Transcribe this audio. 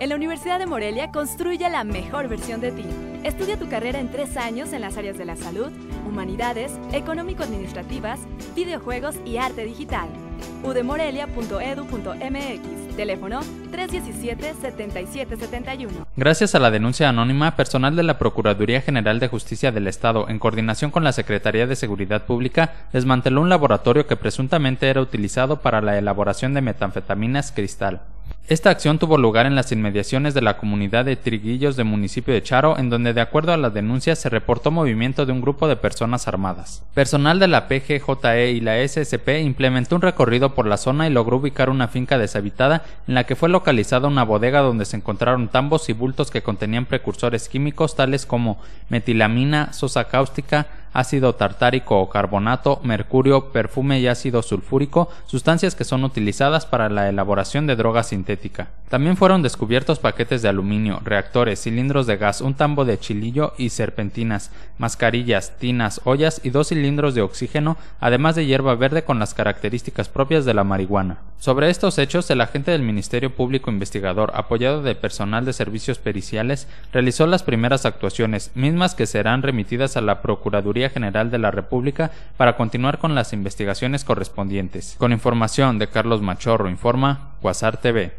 En la Universidad de Morelia construye la mejor versión de ti. Estudia tu carrera en tres años en las áreas de la salud, humanidades, económico-administrativas, videojuegos y arte digital. udemorelia.edu.mx Teléfono 317-7771. Gracias a la denuncia anónima, personal de la Procuraduría General de Justicia del Estado, en coordinación con la Secretaría de Seguridad Pública, desmanteló un laboratorio que presuntamente era utilizado para la elaboración de metanfetaminas cristal. Esta acción tuvo lugar en las inmediaciones de la comunidad de Triguillos del municipio de Charo, en donde de acuerdo a las denuncias se reportó movimiento de un grupo de personas armadas. Personal de la PGJE y la SSP implementó un recorrido por la zona y logró ubicar una finca deshabitada en la que fue localizada una bodega donde se encontraron tambos y bultos que contenían precursores químicos tales como metilamina, sosa cáustica, ácido tartárico o carbonato, mercurio, perfume y ácido sulfúrico, sustancias que son utilizadas para la elaboración de droga sintética. También fueron descubiertos paquetes de aluminio, reactores, cilindros de gas, un tambo de chilillo y serpentinas, mascarillas, tinas, ollas y dos cilindros de oxígeno, además de hierba verde con las características propias de la marihuana. Sobre estos hechos, el agente del Ministerio Público Investigador, apoyado de personal de servicios periciales, realizó las primeras actuaciones, mismas que serán remitidas a la Procuraduría General de la República para continuar con las investigaciones correspondientes. Con información de Carlos Machorro, informa Quasar TV.